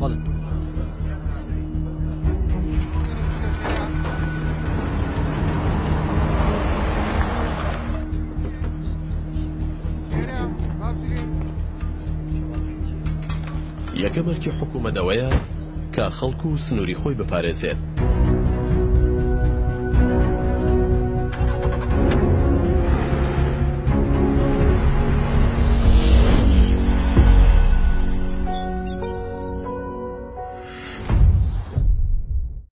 بەڵێ یەکە بەرکی حکوومەتەوەیە کە خەڵکو و سنووری خۆی بپارێزێت